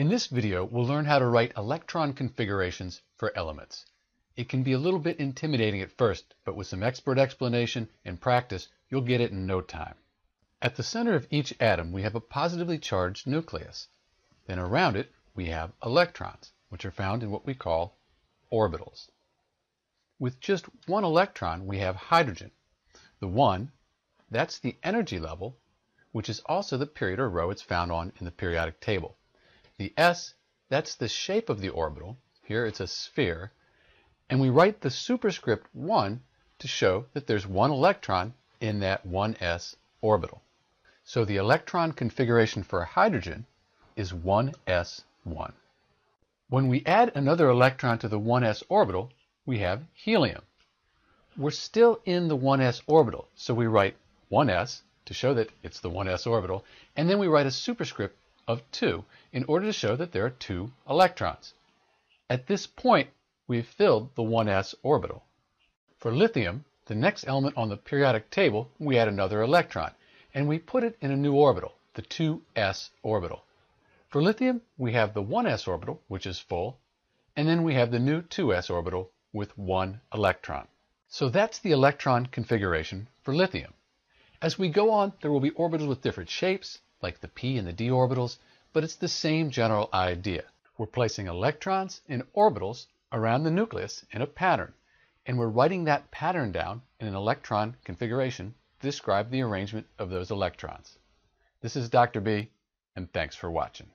In this video, we'll learn how to write electron configurations for elements. It can be a little bit intimidating at first, but with some expert explanation and practice, you'll get it in no time. At the center of each atom, we have a positively charged nucleus. Then around it, we have electrons, which are found in what we call orbitals. With just one electron, we have hydrogen. The 1, that's the energy level, which is also the period or row it's found on in the periodic table. The S, that's the shape of the orbital. Here it's a sphere. And we write the superscript 1 to show that there's one electron in that 1s orbital. So the electron configuration for hydrogen is 1s1. When we add another electron to the 1s orbital, we have helium. We're still in the 1s orbital, so we write 1s to show that it's the 1s orbital, and then we write a superscript of 2 in order to show that there are two electrons. At this point, we've filled the 1s orbital. For lithium, the next element on the periodic table, we add another electron, and we put it in a new orbital, the 2s orbital. For lithium, we have the 1s orbital, which is full, and then we have the new 2s orbital with one electron. So that's the electron configuration for lithium. As we go on, there will be orbitals with different shapes, like the p and the d orbitals, but it's the same general idea. We're placing electrons in orbitals around the nucleus in a pattern, and we're writing that pattern down in an electron configuration to describe the arrangement of those electrons. This is Dr. B, and thanks for watching.